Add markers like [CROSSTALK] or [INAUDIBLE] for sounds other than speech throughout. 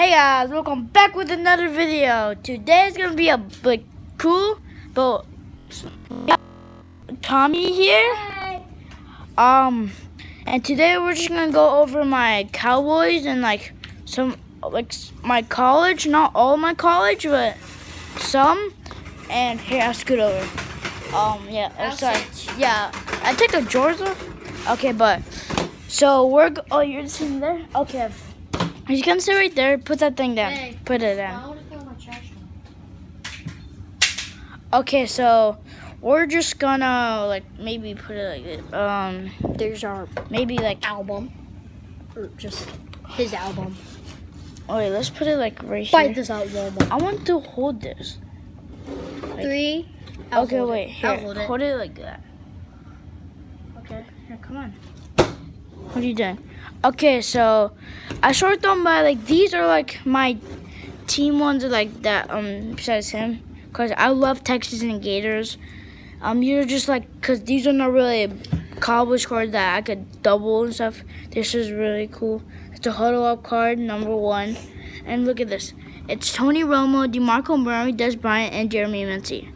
Hey guys, welcome back with another video. Today is gonna be a like cool, but Tommy here. Hi. Um, and today we're just gonna go over my Cowboys and like some like my college, not all my college, but some. And here, I'll scoot over. Um, yeah, oh, I'll sorry. Yeah, I take the drawers off. Okay, but so we're. Oh, you're sitting there. Okay. You can sit right there. Put that thing down. Hey. Put it down. I want to fill my trash can. Okay, so we're just gonna like maybe put it like this. Um, There's our maybe like. album. Or just his album. Oh wait, let's put it like right Buy here. this out album. I want to hold this. Three. I'll okay, hold wait. It. Here, I'll hold it. hold it like that. Okay, here, come on. What are you doing? Okay, so I short them by like these are like my team ones are like that. Um, besides him, cause I love Texas and Gators. Um, you're just like, cause these are not really college cards that I could double and stuff. This is really cool. It's a huddle up card, number one, and look at this. It's Tony Romo, DeMarco Murray, Dez Bryant, and Jeremy Mincey.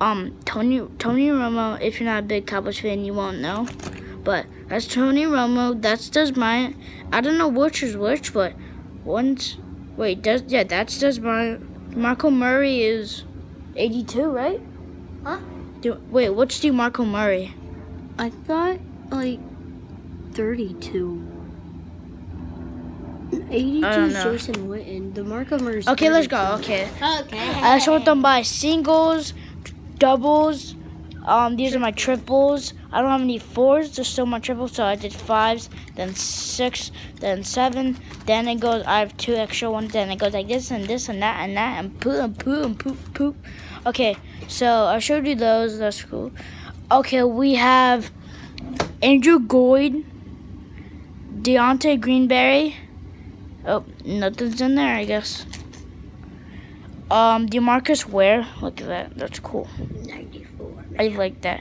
Um, Tony Tony Romo. If you're not a big Cowboys fan, you won't know, but that's Tony Romo. That's Dez Bryant. I don't know which is which, but one's wait. does yeah, that's Dez Bryant. DeMarco Murray is 82, right? Huh? Do, wait, what's DeMarco Murray? I thought like 32. 82 I don't. Jason Witten. The Murray's Okay, let's go. Okay. Okay. I sort them by singles, doubles. Um, these are my triples. I don't have any fours, just still my triples. So I did fives, then six, then seven. Then it goes. I have two extra ones. Then it goes like this and this and that and that and poop and poop and poop poop. Okay, so I showed you those. That's cool. Okay, we have Andrew Goyd, Deontay Greenberry. Oh, nothing's in there, I guess. Um, Demarcus Ware. Look at that. That's cool. 94. I like that.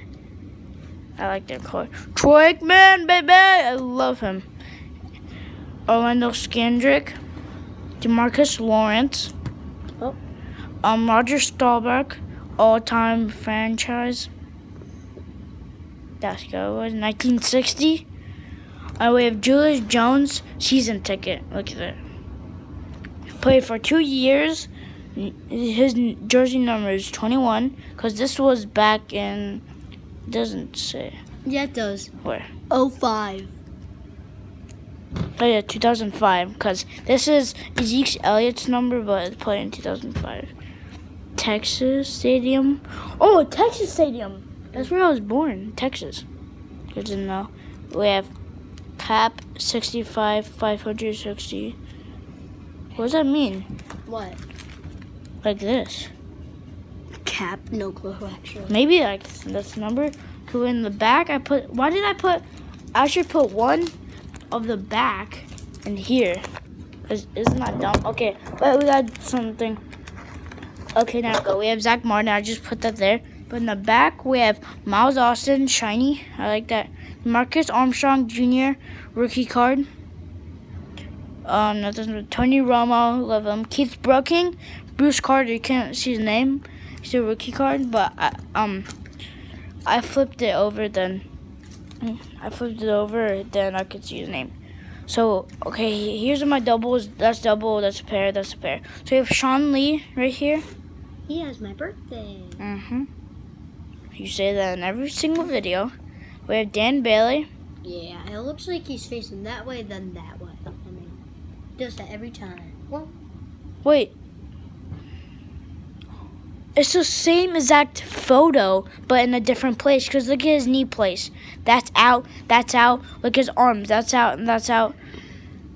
I like that color. Troy Man, baby. I love him. Orlando Scandrick. Demarcus Lawrence. Oh. Um, Roger Staubach. All-time franchise. That's good. It was 1960. Uh, we have Julius Jones season ticket. Look at that. Played for two years. His jersey number is 21 because this was back in. Doesn't say Yeah, it does. where. 05. Oh yeah, 2005. Because this is Zeke Elliott's number, but it's played in 2005. Texas Stadium. Oh, Texas Stadium. That's where I was born, Texas. I didn't know. We have Cap 65 560. What does that mean? What? Like this. Cap? No clue, actually. Maybe like this number. Cause in the back I put. Why did I put? I should put one of the back in here. Is isn't that dumb? Okay, but we got something. Okay, now go. We have Zack Martin. I just put that there. But in the back we have Miles Austin, shiny. I like that. Marcus Armstrong Jr. rookie card. Um, nothing. Tony Romo, love him. Keith Brooking, Bruce Carter. You can't see his name. He's a rookie card, but I, um, I flipped it over. Then I flipped it over. Then I could see his name. So okay, here's my doubles. That's double. That's a pair. That's a pair. So we have Sean Lee right here. He has my birthday. Mm-hmm. You say that in every single video. We have Dan Bailey. Yeah, it looks like he's facing that way, then that way. I mean, does that every time. Well, Wait. It's the same exact photo, but in a different place. Because look at his knee place. That's out. That's out. Look at his arms. That's out and that's out.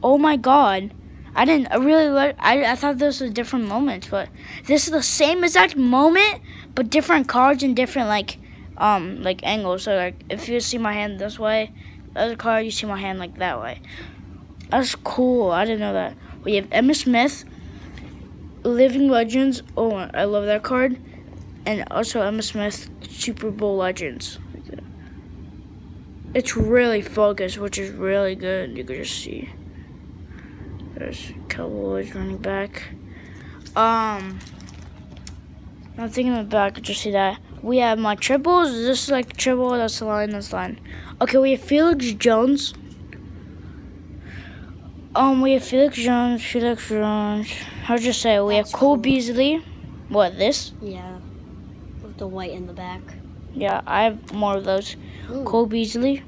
Oh my god. I didn't I really like. I, I thought this was a different moments, but this is the same exact moment, but different cards and different like, um, like angles. So like, if you see my hand this way, other card, you see my hand like that way. That's cool. I didn't know that. We have Emmitt Smith, Living Legends. Oh, I love that card. And also Emmitt Smith, Super Bowl Legends. It's really focused, which is really good. You can just see. There's Cowboys running back. Um, I'm thinking of the back. Just see that we have my triples. This is like triple. That's the line. That's the line. Okay, we have Felix Jones. Um, we have Felix Jones. Felix Jones. I'll you say we That's have Cole cool. Beasley. What this? Yeah. With the white in the back. Yeah, I have more of those. Ooh. Cole Beasley.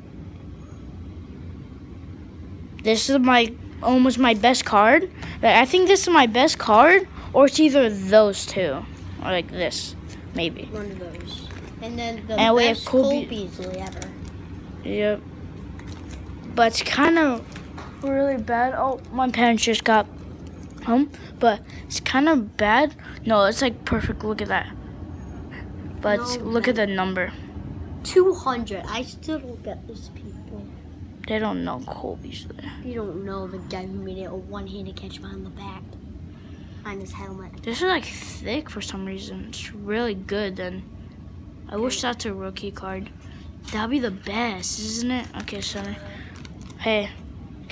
This is my almost my best card. Like, I think this is my best card, or it's either those two, or like this, maybe. One of those. And then the And we have best Cole Cole Be- Beasley ever. Yep. But it's kind of really bad. Oh, my parents just got home, but it's kind of bad. No, it's like perfect. Look at that. But No, look at the number. 200. I still don't get this, people. They don't know Cole there. You don't know the guy who made it a one-handed catch behind the back. On his helmet. This is like thick for some reason. It's really good. And I wish that's a rookie card. That'd be the best, isn't it? Okay, sorry. hey,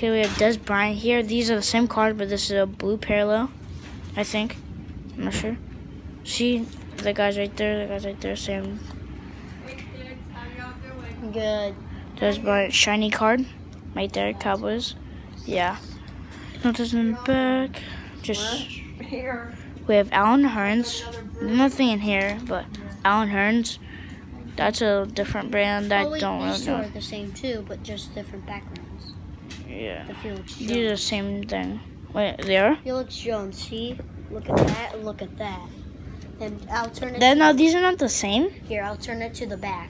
okay, we have Dez Bryant here. These are the same card, but this is a blue parallel. I think. I'm not sure. See the guys right there. The guys right there. Same. Good. Dez Bryant shiny card, right there. Cowboys. Yeah. Notice in the back. Just Here. We have Allen Hurns. Nothing in here, but Allen Hurns. That's a different brand. I don't these really know. are the same too, but just different backgrounds. Yeah. The Felix These are the same thing. Wait, they are? Felix Jones, see? Look at that, and look at that. And I'll turn it Then to, no, these are not the same. here, I'll turn it to the back.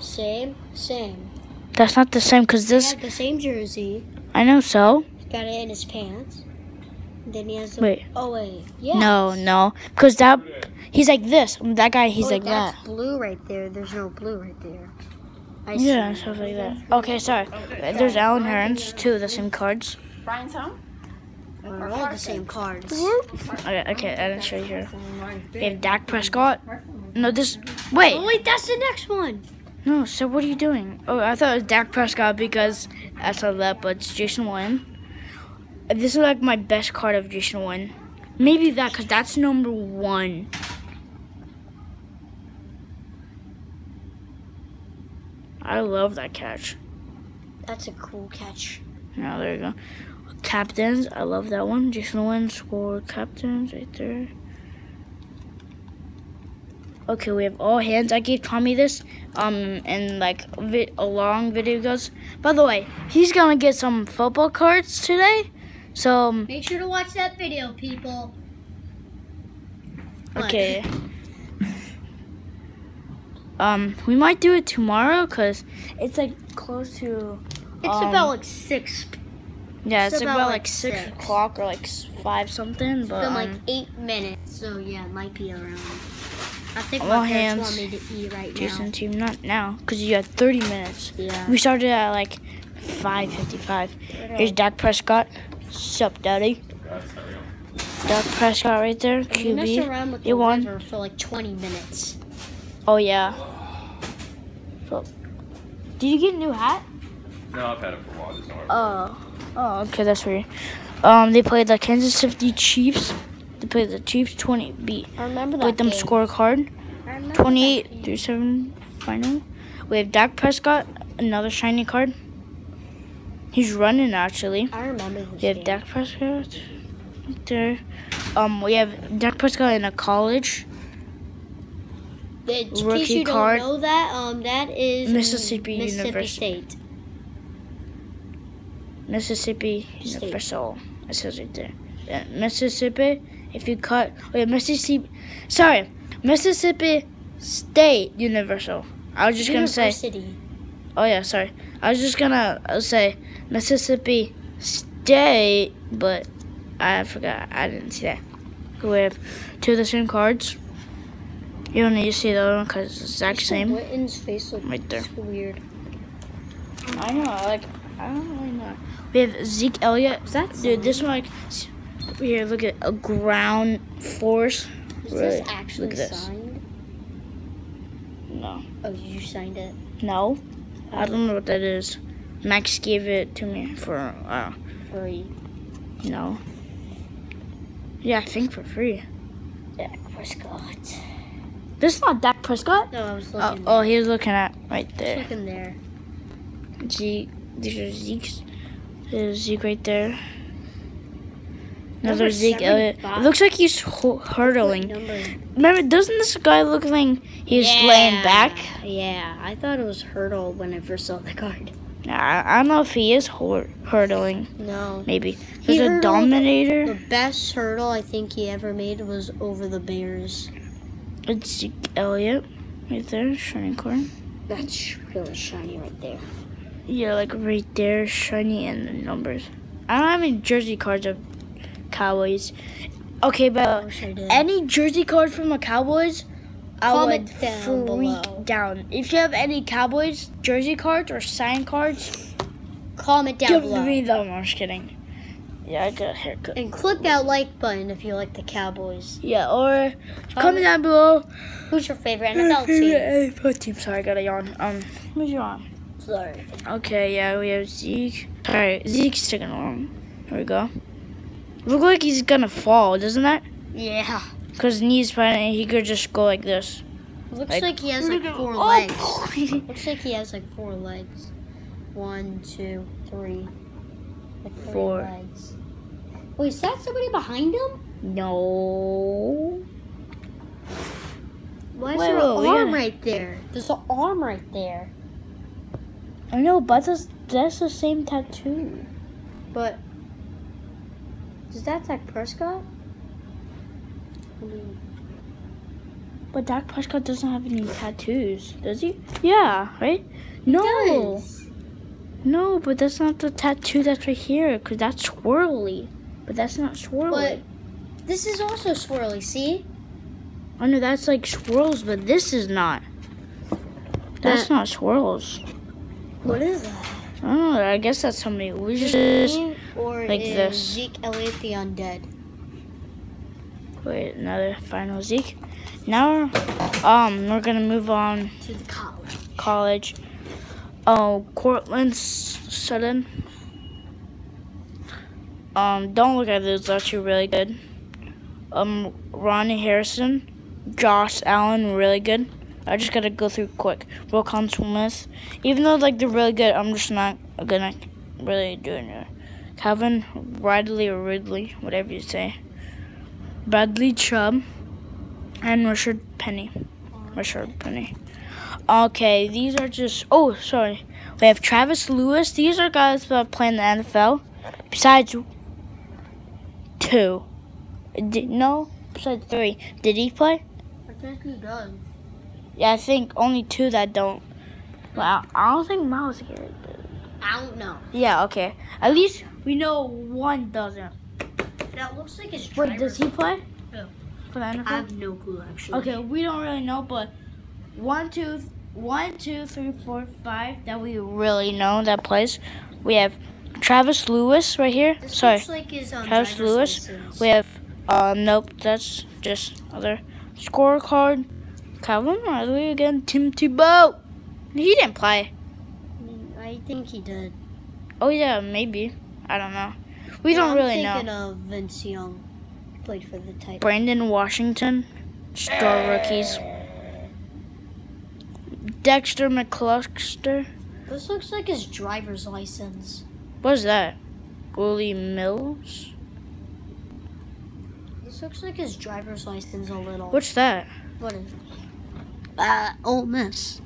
Same, same. That's not the same because this. had the same jersey. I know so. He's got it in his pants. Then he has the, Wait. Oh wait, yeah. No, no, because that he's like this. That guy, he's oh, like that's that. blue right there. There's no blue right there. I Yeah, see. stuff like that. Okay, sorry. There's Allen Hurns, two of the same cards. Brian's home? They're all the same cards. Mm-hmm. Okay, okay, I didn't show you here. We have Dak Prescott. No, this. Wait, Oh wait, that's the next one. No, so what are you doing? Oh, I thought it was Dak Prescott because I saw that, but it's Jason Wynn. This is like my best card of Jason Wynn. Maybe that, because that's number one. I love that catch. That's a cool catch. Now, there you go. Captains, I love that one. Jason Wynn scored captains right there. Okay, we have all hands. I gave Tommy this um in like vi- a long video goes. By the way, he's gonna get some football cards today. So um, Make sure to watch that video, people. Okay. Um, we might do it tomorrow because it's like close to. It's um, about like six, Yeah, it's, it's about, about like, six, six. o'clock or like five something. But been like um, eight minutes. So yeah, it might be around. I think All my parents hands. want me to eat right Jason now. team not now because you had 30 minutes. Yeah. We started at like 5:55. Here's Dak Prescott. Sup, daddy? Dak Prescott right there, QB. around with the You won. for like 20 minutes. Oh yeah. So, did you get a new hat? No, I've had it for a while. Just don't. Oh. Oh, okay, that's weird. Um, they played the Kansas City Chiefs. They played the Chiefs 20 beat. I remember that Played them game. scorecard. I remember that 28 game. through 7 final. We have Dak Prescott, another shiny card. He's running actually. I remember this We have game. Dak Prescott there. Um, we have Dak Prescott in a college. In case you don't know that, um, that is Mississippi Mississippi University. State. Mississippi State. Universal. It says right there. Yeah, Mississippi. If you cut, oh yeah, Mississippi. Sorry, Mississippi State Universal. I was just gonna say. University. Oh yeah, sorry. I was just gonna uh, say Mississippi State, but I forgot. I didn't see that. We have two of the same cards. You don't need to see the other one because it's the exact same. Witten's face looks Right there. weird. I know, like I don't really know. We have Zeke Elliott. Is that Dude, this one like here. Look at a ground force. Is really, this actually look at this. signed? No, Oh, you signed it. no, I don't know what that is. Max gave it to me for uh, Free. no. Yeah, I think for free. Dak Prescott. This is not Dak Prescott. No, I was Oh, looking. oh, he was looking at right there. looking there. Zeke. These are Zeke's. There's Zeke right there. Number Another Zeke Elliott. It looks like he's hurdling. Remember, doesn't this guy look like he's laying back? Yeah, I thought it was Hurdle when I first saw the card. I, I don't know if he is hurdling. No. Maybe. He a Dominator. The best hurdle I think he ever made was over the Bears. It's Zeke Elliott right there, shining corn. That's really shiny right there. Yeah, like right there, shiny and the numbers. I don't have any jersey cards of Cowboys. Okay, but any jersey card from the Cowboys, I Comment would down freak below. down. If you have any Cowboys jersey cards or signed cards, Comment down give below. me them. I'm just kidding. Yeah, I got a haircut. And click that like button if you like the Cowboys. Yeah, or comment Comment- down below. Who's your favorite NFL team? NFL team. Sorry, I got a yawn. Um, who's your on? Sorry. Okay, yeah, we have Zeke. Alright, Zeke's taking long. Here we go. Look like he's gonna fall, doesn't that? Yeah. Because knees bending, he could just go like this. Looks Like- like, he has like four Oh, legs. [LAUGHS] Looks like he has like four legs. One, two, three. Like Four. legs. Wait, is that somebody behind him? no. Why is Wait, there wait, an arm right there? There's an arm right there. I know, but that's, that's the same tattoo. But is that Dak Prescott? I mean, But Dak Prescott doesn't have any tattoos, does he? Yeah, right? No. does. No, but that's not the tattoo that's right here, because that's swirly. But that's not swirly. But this is also swirly. See? I know that's like swirls, but this is not. That's Uh, not swirls. What is that? I don't know. I guess that's somebody wishes. Me or like is this. Zeke Elliott the undead? Wait, another final Zeke. Now, um, we're gonna move on To the college. college. Oh, Courtland Sutton. Um, don't look at this. It's actually really good. Um, Ronnie Harrison, Josh Allen, really good. I just gotta go through quick. Roquan Smith, even though like they're really good, I'm just not gonna really do it. Calvin Ridley or Ridley, whatever you say. Bradley Chubb, and Richard Penny. Richard Penny. Okay, these are just. Oh, sorry. We have Travis Lewis. These are guys that play in the NFL. Besides two. Did, no, said three. Did he play? I think he does. Yeah, I think only two that don't. Well, I don't think Myles Garrett did. I don't know. Yeah, okay. At least we know one doesn't. That looks like his Wait, does he play? Who? For the NFL? I have no clue actually. Okay, we don't really know, but one, two, one, two, three, four, five that we really know that plays. We have Travis Lewis right here. This Sorry, like Travis Lewis. license. We have uh nope, that's just other scorecard. Calvin Ridley again. Tim Tebow. He didn't play. I think he did. Oh yeah, maybe. I don't know. We Yeah, don't I'm really know. thinking of Vince Young. Played for the Titans. Brandon Washington, star rookies. Dexter McCluster. This looks like his driver's license. What's that? Willie Mills? This looks like his driver's license a little. What's that? What is it? Uh, Ole Miss.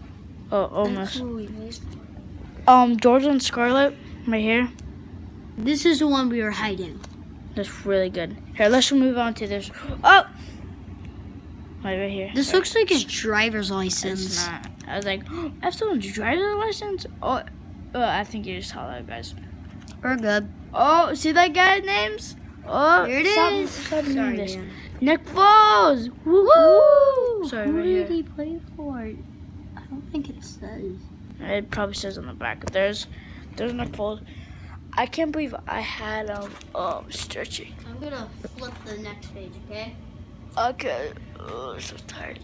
Oh, That's almost. who he plays for. Um, Jordan Scarlett, right here. This is the one we were hiding. That's really good. Here, let's move on to this. Oh! Right, right here. This Sorry. looks like his driver's license. It's not. I was like, oh, [GASPS] I have someone's driver's license? Oh, oh, I think you just saw that, guys. We're good. Oh, see that guy's names? Oh, Here it stop, is. Stop doing Sorry, this. Dan. Nick Foles! Woo! Woo! Sorry, Who right did here. he play for? I don't think it says. It probably says on the back. There's, there's Nick Foles. I can't believe I had um, oh, I'm. I'm gonna flip the next page, okay? Okay. Oh, I'm so tired.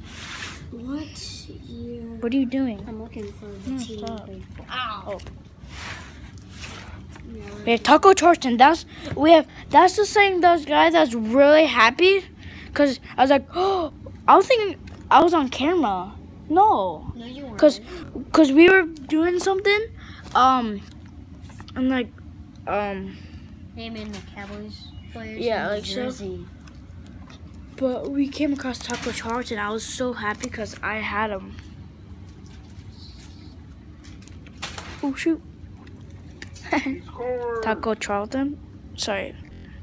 What year? What are you doing? I'm looking for the No, team. he stop. Played for. Ow! We have Taco Charlton. That's we have. That's the same. Those guy that's really happy, cause I was like, oh, [GASPS] I was thinking I was on camera. No, No, you weren't. cause, cause we were doing something. Um, and like, um, naming the Cowboys players. Yeah, like so. But we came across Taco Charlton. I was so happy because I had him. Oh shoot. Taco Charlton. Sorry,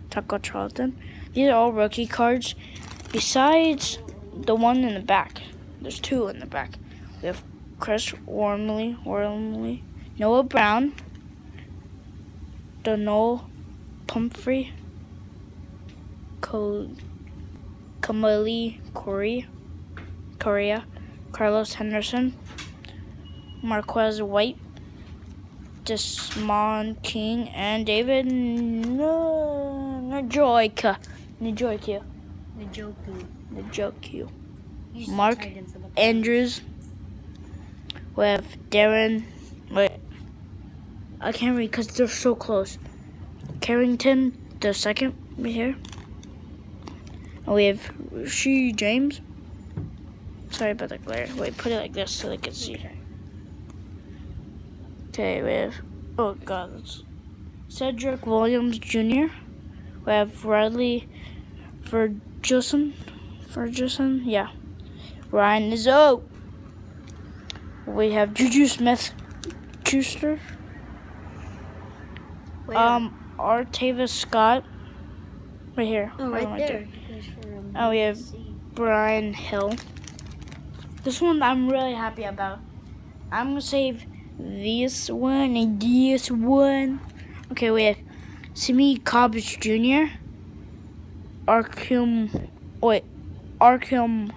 Taco Charlton. These are all rookie cards. Besides the one in the back, there's two in the back. We have Chris Wormley, Wormley, Noah Brown, Donnel Pumphrey, Col- Kamali Corey, Correa, Carlos Henderson, Marquez White, Desmond King, and David Najoika. Najoika. Njoku. Najoku. Mark tight end for the Andrews. We have Darren. Wait. I can't read because they're so close. Carrington, the second, right here. And we have She James. Sorry about the glare. Wait, put it like this so they can see. Okay, we have. Oh, God. Cedric Williams Jr. We have Riley Ferguson. Ferguson, yeah. Ryan Izzo. We have Juju Smith Schuster. Um, Artavis Scott. Right here. oh, Right right, there. there. Oh, we have Brian Hill. This one I'm really happy about. I'm gonna save this one and this one. Okay, we have Simmie Cobbs Jr. Arkham, wait, Arkham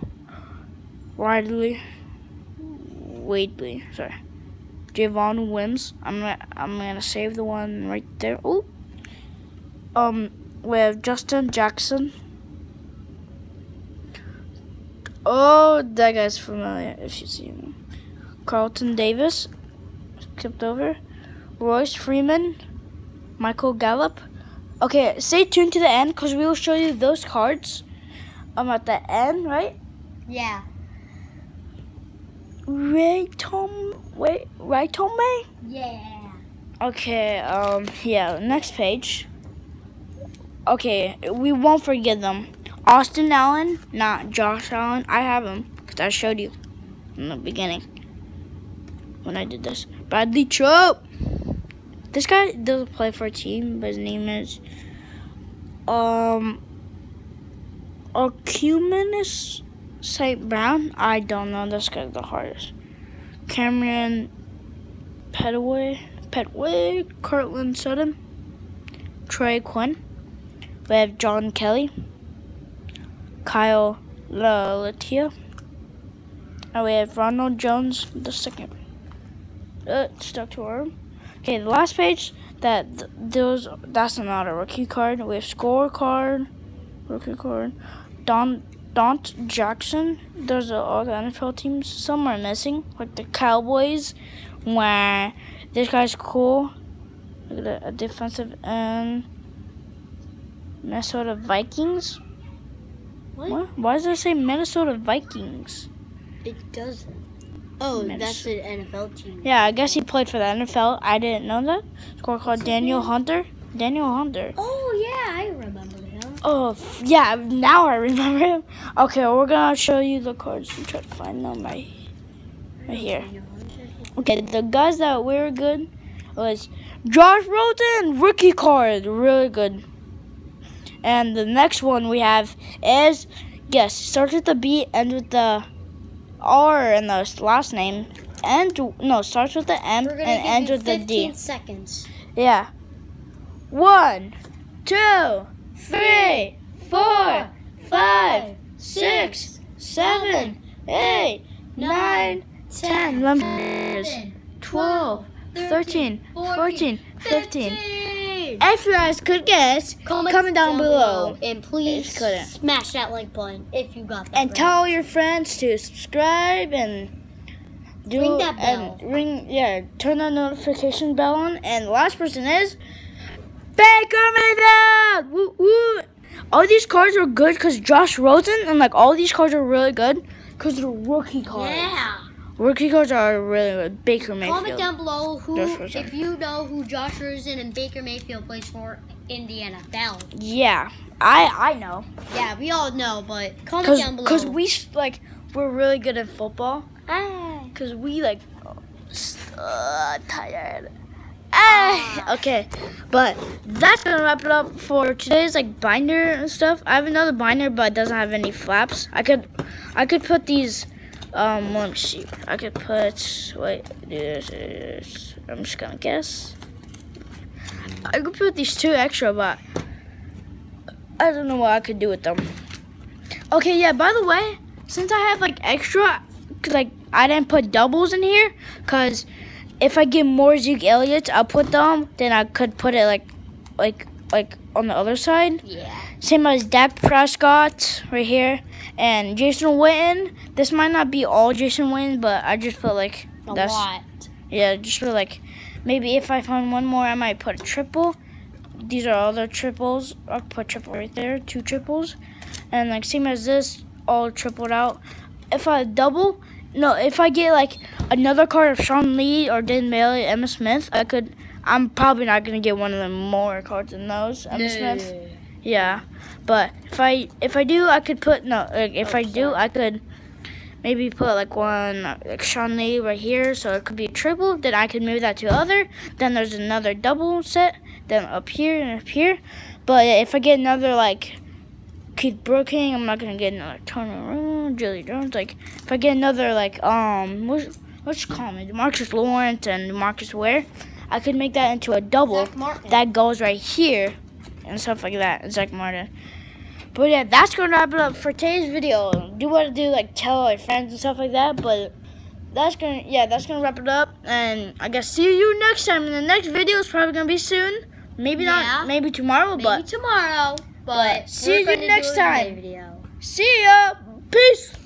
Ridley, Wadley, sorry, Javon Wims. I'm gonna, I'm gonna save the one right there. Oh, um, we have Justin Jackson. Oh, that guy's familiar if you see him. Carlton Davis, skipped over. Royce Freeman, Michael Gallup. Okay, stay tuned to the end because we will show you those cards. Um, at the end, right? Yeah. Ray Tom, wait, right Tom May? Yeah. Okay, um, yeah, next page. Okay, we won't forget them. Austin Allen, not Josh Allen. I have him because I showed you in the beginning when I did this. Bradley Chope. This guy doesn't play for a team, but his name is um Arcumenus St. Brown. I don't know. This guy's the hardest. Cameron Petaway, Petway, Courtland Sutton, Trey Quinn. We have John Kelly, Kyle Latia, and we have Ronald Jones the second. Uh, stuck to arm. Okay, the last page that th- those that's not a rookie card. We have score card, rookie card. Don Daunt Jackson. There's all the NFL teams. Some are missing, like the Cowboys, where this guy's cool. Look at a defensive end. Minnesota Vikings. What? What? Why does it say Minnesota Vikings? It doesn't. Oh, Minutes. that's an NFL team. Yeah, I guess he played for the NFL. I didn't know that. Score called Daniel Hunter. Daniel Hunter. Oh yeah, I remember him. Oh, f- yeah, now I remember him. Okay, well, we're gonna show you the cards and try to find them right, right here. Okay, the guys that were good was Josh Rosen, rookie card, really good. And the next one we have is, yes, starts with the B, ends with the R in the last name. And, no, starts with the M and ends with the D. seconds. Yeah. One, two, three, four, five, six, seven, eight, nine, ten, eleven, twelve, thirteen, fourteen, fifteen. If you guys could guess, comment down below. And please smash that like button if you got that. And right. tell your friends to subscribe and do Ring that bell. and ring yeah, turn that notification bell on. And last person is Baker Mayfield. Woo woo. All these cards are good because Josh Rosen and like all these cards are really good because they're rookie cards. Yeah. Rookie cards are really good. Baker Comment Mayfield. down below who, if you know who Josh Rosen and Baker Mayfield plays for in the NFL. Yeah, I I know. Yeah, we all know, but comment Cause, down below. Cause we like we're really good at football. Ah. Cause we like uh, tired. Ah, okay, but that's gonna wrap it up for today's like binder and stuff. I have another binder, but it doesn't have any flaps. I could, I could put these. Um, let me see. I could put. Wait, this is. I'm just gonna guess. I could put these two extra, but I don't know what I could do with them. Okay, yeah. By the way, since I have like extra, like I didn't put doubles in here, cause if I get more Zeke Elliott, I'll put them. Then I could put it like, like, like on the other side. Yeah. Same as Dak Prescott right here, and Jason Witten. This might not be all Jason Witten, but I just put like A that's lot. yeah, just put like maybe if I find one more, I might put a triple. These are all the triples. I'll put triple right there, two triples, and like same as this, all tripled out. If I double, no, if I get like another card of Sean Lee or Dan Bailey, Emmitt Smith, I could. I'm probably not gonna get one of the more cards than those, Emmitt Smith. Yeah, but if I if I do, I could put no. Like if I do, I could maybe put like one like Sean Lee right here, so it could be a triple. Then I could move that to other. Then there's another double set. Then up here and up here. But if I get another like Keith Brooking, I'm not gonna get another Turner, Julie Jones. Like if I get another like um what's what's you call me, Marcus Lawrence and Marcus Ware, I could make that into a double that goes right here and stuff like that. And Zack Martin. But yeah, that's gonna wrap it up for today's video. Do what to do, like tell your friends and stuff like that. But that's gonna yeah, that's gonna wrap it up. And I guess see you next time. And the next video is probably gonna be soon. Maybe Yeah. not, maybe tomorrow, Maybe but tomorrow. But see you next it in a time. Video. see ya. Peace.